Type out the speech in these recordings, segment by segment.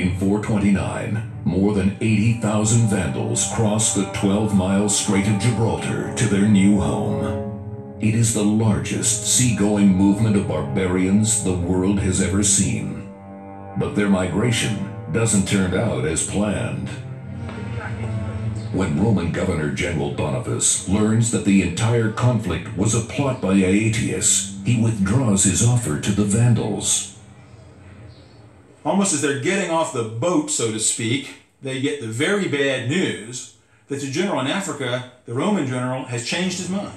In 429, more than 80,000 Vandals crossed the 12 mile Strait of Gibraltar to their new home. It is the largest seagoing movement of barbarians the world has ever seen. But their migration doesn't turn out as planned. When Roman Governor General Boniface learns that the entire conflict was a plot by Aetius, he withdraws his offer to the Vandals. Almost as they're getting off the boat, so to speak, they get the very bad news that the general in Africa, the Roman general, has changed his mind.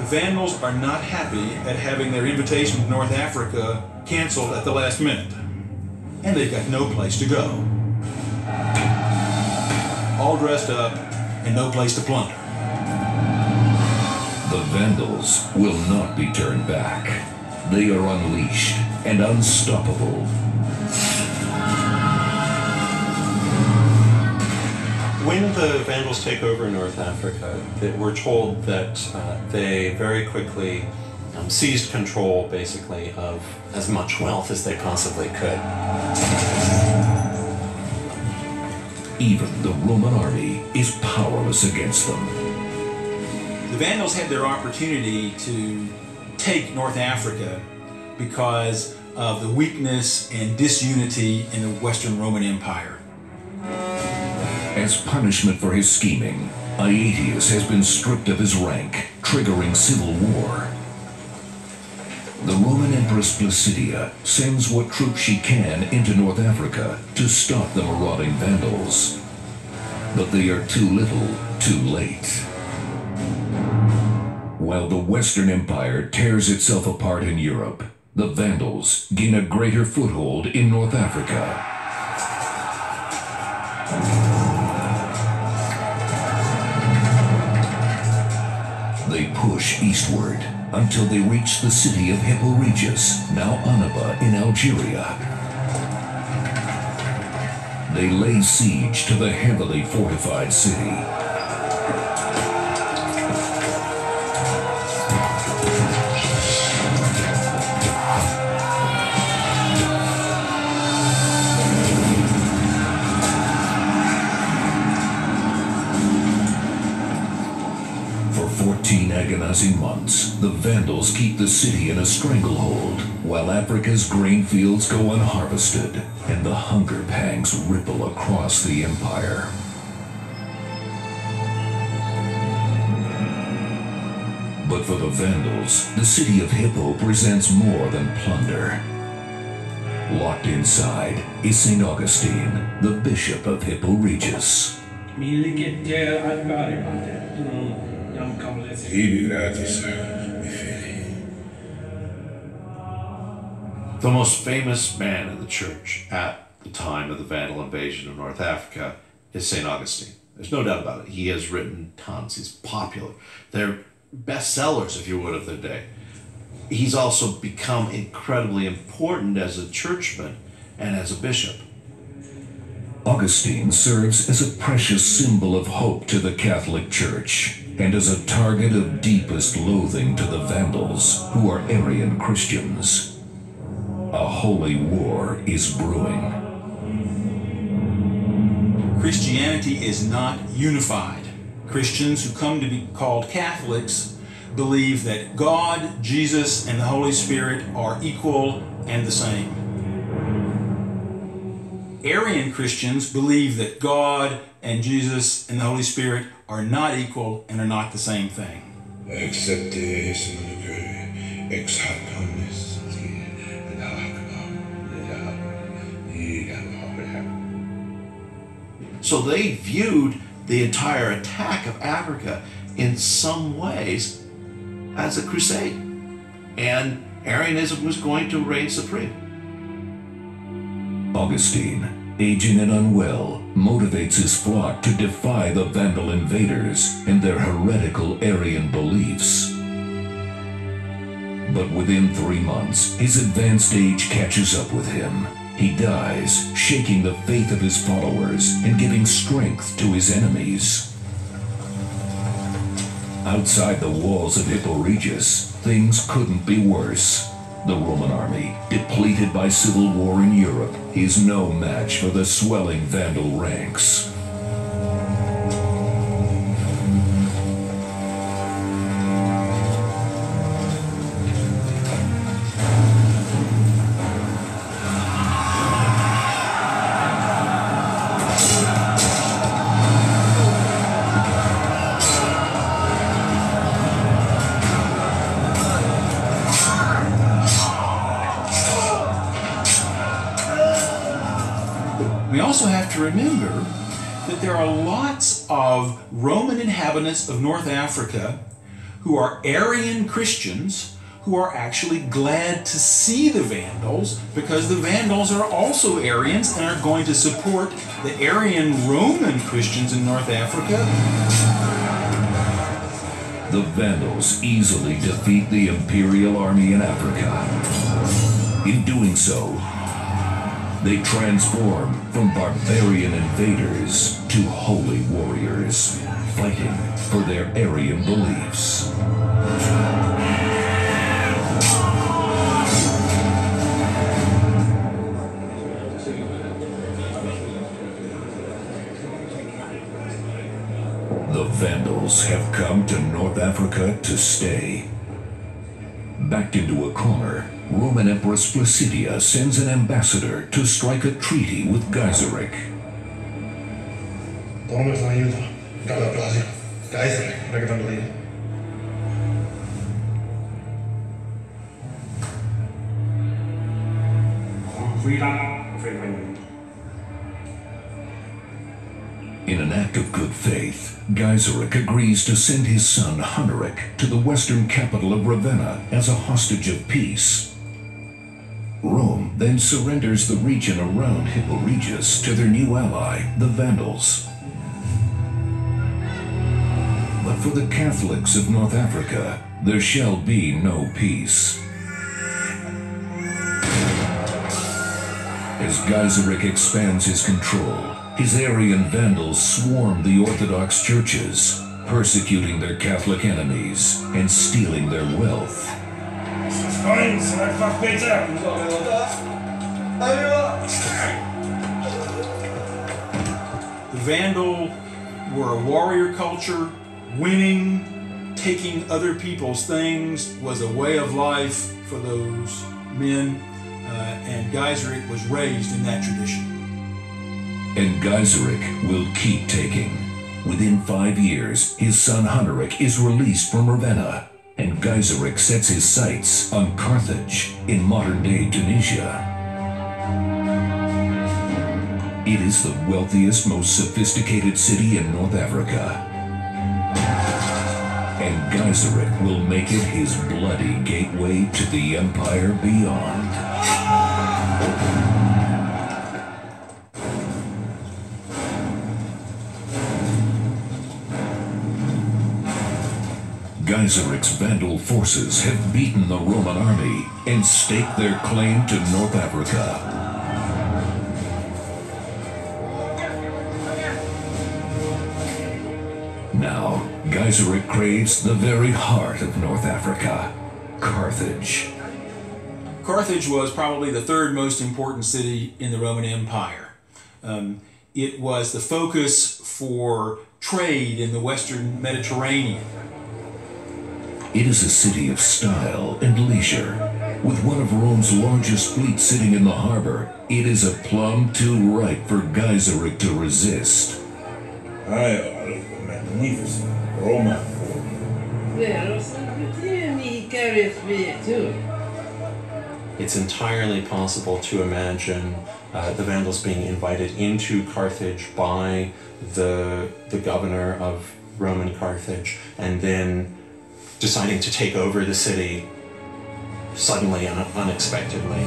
The Vandals are not happy at having their invitation to North Africa canceled at the last minute. And they've got no place to go. All dressed up and no place to plunder. The Vandals will not be turned back. They are unleashed and unstoppable. When the Vandals take over North Africa, that we're told that uh, they very quickly um, seized control, basically, of as much wealth as they possibly could. Even the Roman army is powerless against them. The Vandals had their opportunity to take North Africa because of the weakness and disunity in the Western Roman Empire. As punishment for his scheming, Aetius has been stripped of his rank, triggering civil war. The Roman Empress Placidia sends what troops she can into North Africa to stop the marauding Vandals. But they are too little, too late. While the Western Empire tears itself apart in Europe, the Vandals gain a greater foothold in North Africa. They push eastward until they reached the city of Hippo Regius, now Annaba in Algeria. They lay siege to the heavily fortified city. 14 agonizing months, the Vandals keep the city in a stranglehold, while Africa's grain fields go unharvested and the hunger pangs ripple across the empire. But for the Vandals, the city of Hippo presents more than plunder. Locked inside is St. Augustine, the Bishop of Hippo jag kommer att Ibi gratis, The most famous man in the church at the time of the Vandal invasion of North Africa is St. Augustine. There's no doubt about it. He has written tons. He's popular. They're bestsellers, if you would, of the day. He's also become incredibly important as a churchman and as a bishop. Augustine serves as a precious symbol of hope to the Catholic Church and is a target of deepest loathing to the Vandals, who are Arian Christians. A holy war is brewing. Christianity is not unified. Christians who come to be called Catholics believe that God, Jesus, and the Holy Spirit are equal and the same. Arian Christians believe that God and Jesus and the Holy Spirit are not equal and are not the same thing. Accepte simulacre, ex hoc omnis, So they viewed the entire attack of Africa in some ways as a crusade. And Arianism was going to reign supreme. Augustine, aging and unwell, motivates his flock to defy the Vandal invaders and their heretical Arian beliefs. But within three months, his advanced age catches up with him. He dies, shaking the faith of his followers and giving strength to his enemies. Outside the walls of Hippo Regius, things couldn't be worse. The Roman army, depleted by civil war in Europe, is no match for the swelling Vandal ranks. Remember that there are lots of Roman inhabitants of North Africa who are Arian Christians who are actually glad to see the Vandals because the Vandals are also Arians and are going to support the Arian Roman Christians in North Africa. The Vandals easily defeat the Imperial Army in Africa. In doing so, they transform from barbarian invaders to holy warriors, fighting for their Arian beliefs. The Vandals have come to North Africa to stay. Backed into a corner, Roman Empress Placidia sends an ambassador to strike a treaty with Geiseric. Tome su aiuto, Carlo Plasio, Kaiser, Regatandolino. Quy tắc về mình In an act of good faith, Geiseric agrees to send his son Huneric to the western capital of Ravenna as a hostage of peace. Rome then surrenders the region around Hippo Regius to their new ally, the Vandals. But for the Catholics of North Africa, there shall be no peace. As Geiseric expands his control, his Arian Vandals swarm the Orthodox churches, persecuting their Catholic enemies and stealing their wealth. Coins, jak fach pejce. The Vandal were a warrior culture. Winning, taking other people's things was a way of life for those men, uh, and Geiseric was raised in that tradition. And Geiseric will keep taking. Within five years, his son Huneric is released from Ravenna, and Geiseric sets his sights on Carthage in modern day Tunisia. It is the wealthiest, most sophisticated city in North Africa. And Geiseric will make it his bloody gateway to the empire beyond. Geiseric's Vandal forces have beaten the Roman army and staked their claim to North Africa. Now, Geiseric craves the very heart of North Africa, Carthage. Carthage was probably the third most important city in the Roman Empire. Um, it was the focus for trade in the Western Mediterranean. It is a city of style and leisure. With one of Rome's largest fleets sitting in the harbor, it is a plum too ripe for Geiseric to resist. I are magnificent Roma. Vero, Sancti mi carries me too. It's entirely possible to imagine uh, the Vandals being invited into Carthage by the the governor of Roman Carthage, and then deciding to take over the city suddenly and unexpectedly.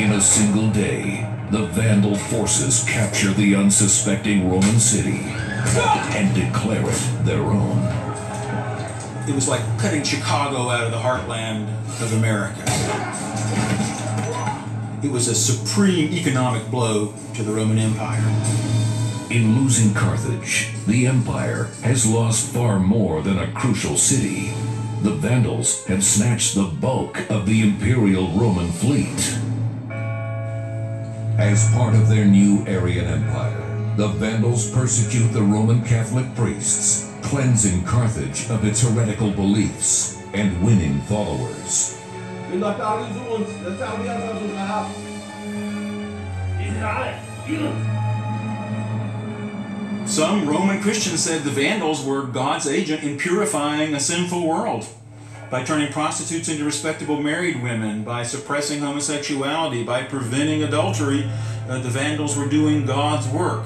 In a single day, the Vandal forces capture the unsuspecting Roman city and declare it their own. It was like cutting Chicago out of the heartland of America. It was a supreme economic blow to the Roman Empire. In losing Carthage, the Empire has lost far more than a crucial city. The Vandals have snatched the bulk of the Imperial Roman fleet. As part of their new Arian Empire, the Vandals persecute the Roman Catholic priests, cleansing Carthage of its heretical beliefs and winning followers. Some Roman Christians said the Vandals were God's agent in purifying a sinful world by turning prostitutes into respectable married women, by suppressing homosexuality, by preventing adultery. Uh, the Vandals were doing God's work.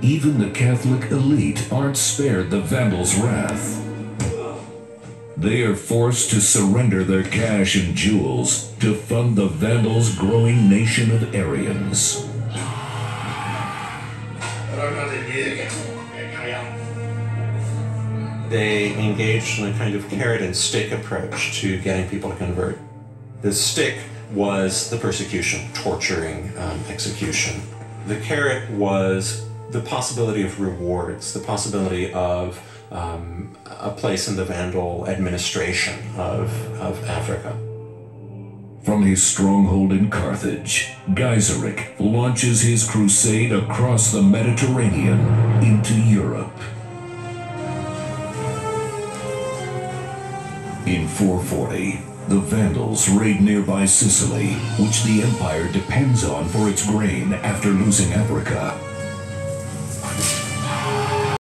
Even the Catholic elite aren't spared the Vandals' wrath. They are forced to surrender their cash and jewels to fund the Vandals' growing nation of Arians. They engaged in a kind of carrot and stick approach to getting people to convert. The stick was the persecution, torturing, um, execution. The carrot was the possibility of rewards, the possibility of um, a place in the Vandal administration of, of Africa. From his stronghold in Carthage, Geiseric launches his crusade across the Mediterranean into Europe. In 440, the Vandals raid nearby Sicily, which the Empire depends on for its grain after losing Africa.